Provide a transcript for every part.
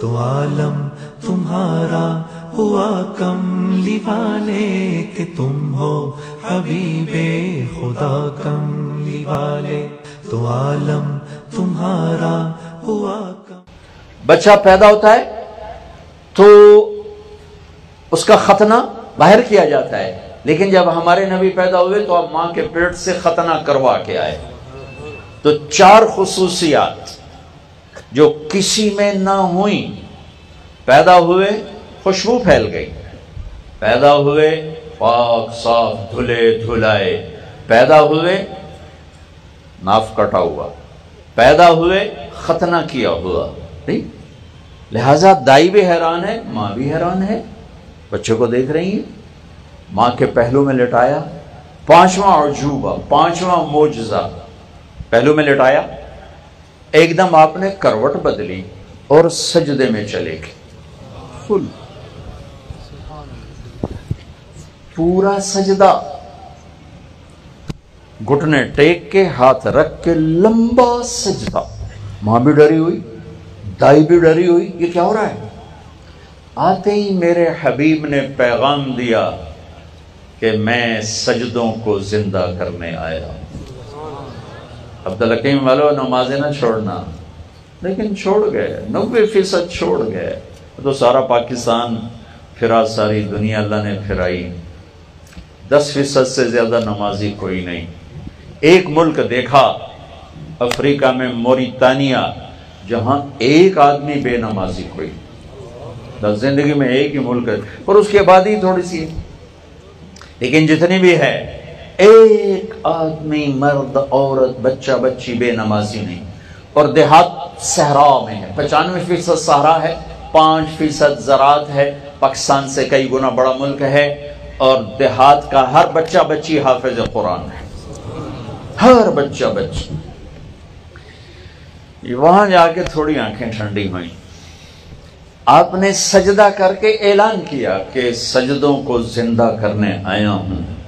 تو عالم تمہارا ہوا کملی والے کہ تم ہو حبیب خدا کملی والے تو عالم تمہارا ہوا کم۔ بچہ پیدا ہوتا ہے تو اس کا ختنہ باہر کیا جاتا ہے۔ لیکن جب ہمارے نبی پیدا ہوئے تو اب ماں کے پیٹ سے ختنہ کروا کے آئے۔ تو چار خصوصیات جو کسی میں نہ ہوئیں پیدا ہوئے خوشبو پھیل گئی۔ پیدا ہوئے پاک، صاف، دھلے، دھلائے۔ پیدا ہوئے ناف کٹا ہوا۔ پیدا ہوئے ختنہ کیا ہوا۔ نہیں، لہذا دائی بھی حیران ہے، ماں بھی حیران ہے۔ بچے کو دیکھ رہی ہیں، ماں کے پہلو میں لٹایا۔ پانچواں عجوبہ، پانچواں موجزہ پہلو میں لٹایا۔ ایک دم آپ نے کروٹ بدلی اور سجدے میں چلے گئے۔ فل۔ پورا سجدہ۔ گھٹنے ٹیک کے ہاتھ رکھ کے لمبا سجدہ۔ ماں بھی ڈری ہوئی دائی بھی ڈری ہوئی یہ کیا ہو رہا ہے؟ آتے ہی میرے حبیب نے پیغام دیا کہ میں سجدوں کو زندہ کرنے آیا عبدالحکیم والو نمازیں نہ چھوڑنا۔ لیکن چھوڑ گئے، نوے فیصد چھوڑ گئے۔ تو سارا پاکستان پھرا، ساری دنیا اللہ نے پھرائی۔ دس فیصد سے زیادہ نمازی کوئی نہیں۔ ایک ملک دیکھا، افریقہ میں موریتانیہ، جہاں ایک آدمی بے نمازی کوئی۔ بس زندگی میں ایک ہی ملک ہے۔ اور اس کی آبادی تھوڑی سی لیکن جتنی بھی ہے ایک آدمی مرد، عورت، بچہ، بچی بے نمازی نہیں۔ اور دیہات صحرا میں ہے۔ پچانوے فیصد صحرا ہے، پانچ فیصد زراعت ہے۔ پاکستان سے کئی گنا بڑا ملک ہے۔ اور دیہات کا ہر بچہ بچی حافظ قرآن ہے۔ ہر بچہ بچی۔ وہاں جا کے تھوڑی آنکھیں ٹھنڈی ہوئیں۔ آپ نے سجدہ کر کے اعلان کیا کہ سجدوں کو زندہ کرنے آیا ہوں۔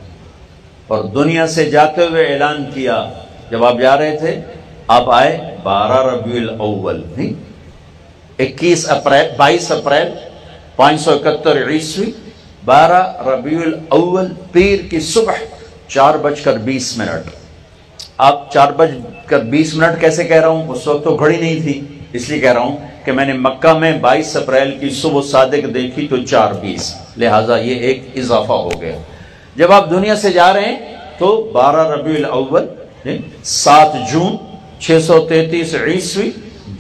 اور دنیا سے جاتے ہوئے اعلان کیا۔ جب آپ جا رہے تھے آپ آئے بارہ ربیع الاول، نہیں، اکیس اپریل، بائیس اپریل، پانچ سو اکہتر عیسوی، بارہ ربیع الاول، پیر کی صبح، چار بج کر بیس منٹ۔ آپ چار بج کر بیس منٹ کیسے کہہ رہا ہوں؟ اس وقت تو گھڑی نہیں تھی، اس لیے کہہ رہا ہوں کہ میں نے مکہ میں بائیس اپریل کی صبح صادق دیکھی تو چار بیس۔ لہٰذا یہ ایک اضافہ ہو گیا۔ جب آپ دنیا سے جا رہے ہیں تو بارہ ربیع الاول یعنی سات جون، چھ سو تینتیس عیسوی،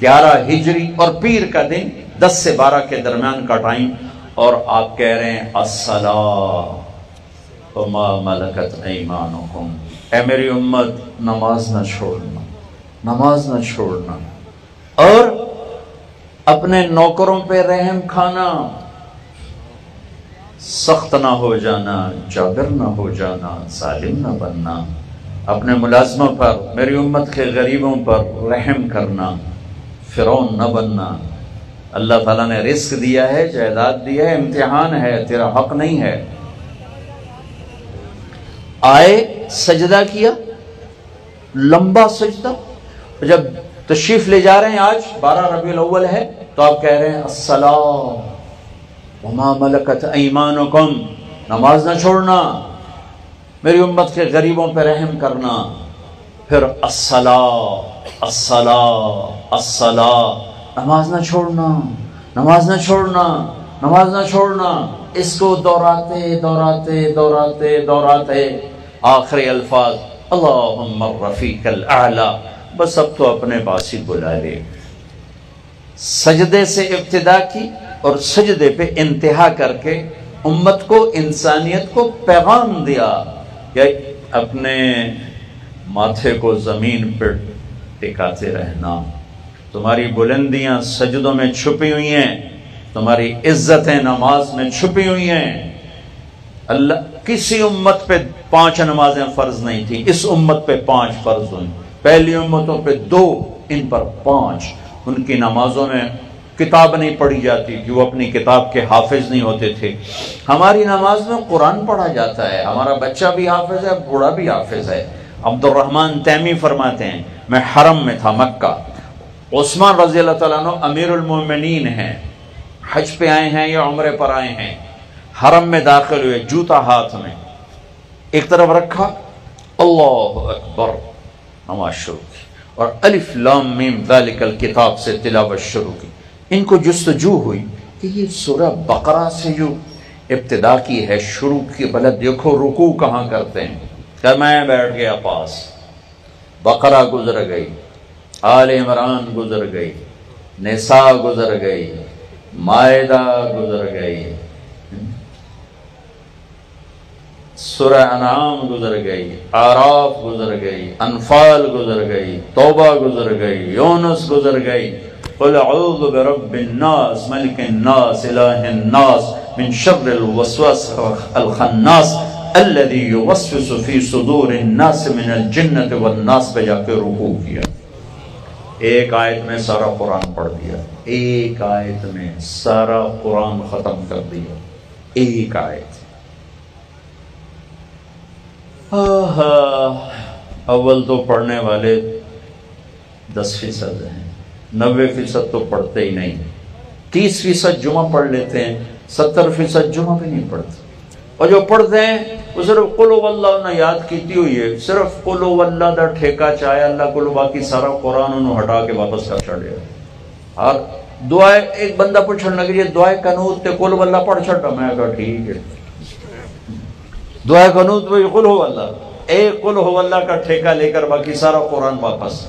گیارہ ہجری اور پیر کا دن دس سے بارہ کے درمیان کا ٹائم اور آپ کہہ رہے ہیں وما ملکت ایمانکم۔ اے میری امت، نماز نہ چھوڑنا، نماز نہ چھوڑنا۔ اور اپنے نوکروں پہ رحم کھانا سخت نہ ہو جانا، جابر نہ ہو جانا، ظالم نہ بننا۔ اپنے ملازموں پر، میری امت کے غریبوں پر رحم کرنا فرون نہ بننا۔ اللہ تعالیٰ نے رزق دیا ہے، جائیداد دیا ہے، امتحان ہے، تیرا حق نہیں ہے۔ آئے، سجدہ کیا، لمبا سجدہ۔ جب تشریف لے جا رہے ہیں آج، بارہ ربیع الاول ہے، تو آپ کہہ رہے ہیں، السلام۔ وما ملکت ایمانکم، نماز نہ چھوڑنا، میری امت کے غریبوں پہ رحم کرنا۔ پھر السلام السلام السلام نماز نہ چھوڑنا، نماز نہ چھوڑنا، نماز نہ چھوڑنا۔ اس کو دوراتے دوراتے دوراتے دوراتے آخری الفاظ، اللہم الرفیق الاعلی بس اب تو اپنے پاس ہی بلا لے۔ سجدے سے ابتدا کی اور سجدے پہ انتہا کر کے امت کو، انسانیت کو پیغام دیا کہ اپنے ماتھے کو زمین پہ ٹکاتے رہنا۔ تمہاری بلندیاں سجدوں میں چھپی ہوئی ہیں، تمہاری عزتیں نماز میں چھپی ہوئی ہیں۔ اللہ، کسی امت پہ پانچ نمازیں فرض نہیں تھی اس امت پہ پانچ فرض ہوئی پہلی امتوں پہ دو، ان پر پانچ۔ ان کی نمازوں میں کتاب نہیں پڑھی جاتی کہ وہ اپنی کتاب کے حافظ نہیں ہوتے تھے۔ ہماری نماز میں قرآن پڑھا جاتا ہے۔ ہمارا بچہ بھی حافظ ہے، بوڑھا بھی حافظ ہے۔ عبد الرحمن تیمی فرماتے ہیں، میں حرم میں تھا، مکہ۔ عثمان رضی اللہ تعالیٰ عنہ امیر المومنین ہیں۔ حج پہ آئے ہیں یا عمرے پر آئے ہیں۔ حرم میں داخل ہوئے، جوتا ہاتھ میں۔ ایک طرف رکھا، اللہ اکبر، نماز شروع کی۔ اور الف لام میم، ذالک الکتاب سے تلاوت شروع کی۔ ان کو جستجو ہوئی۔ کہ یہ سورہ بقرہ سے جو ابتدا کی ہے، شروع کی بھلا دیکھو، رکوع کہاں کرتے ہیں؟ کہ میں بیٹھ گیا پاس۔ بقرہ گزر گئی، آل عمران گزر گئی، نساء گزر گئی معدہ گزر گئی۔ سورہ انعام گزر گئی آراف گزر گئی، انفال گزر گئی، توبہ گزر گئی، یونس گزر گئی۔ قل اعوذ برب الناس، ملک الناس، الہ الناس، من شر الوسوس الخناس الذي يوسوس في صدور الناس من الجنت والناس پہ جا کے رکوع کیا ایک آیت میں سارا قرآن پڑھ دیا، ایک آیت میں سارا قرآن ختم کر دیا، ایک آیت۔ آہا، اول تو پڑھنے والے دس فیصد ہیں۔ نوے فیصد تو پڑھتے ہی نہیں تیس فیصد جمعہ پڑھ لیتے ہیں ستر فیصد جمعہ بھی نہیں پڑھتے اور جو پڑھتے ہیں وہ صرف قلو واللہ نے یاد کیتی ہوئی ہے صرف قلو واللہ دا ٹھیکہ چاہے اللہ قلو باقی سارا قرآن انہوں ہٹا کے واپس کر چھڑے اور دعائے ایک بندہ پوچھنے لگی دعائے کنوت تے قلو واللہ پڑھ چھڑا میں کہا ٹھیک ہے دعا قنوت میں قل ہو اللہ ایک قل ہو اللہ کا ٹھیکہ لے کر باقی سارا قرآن واپس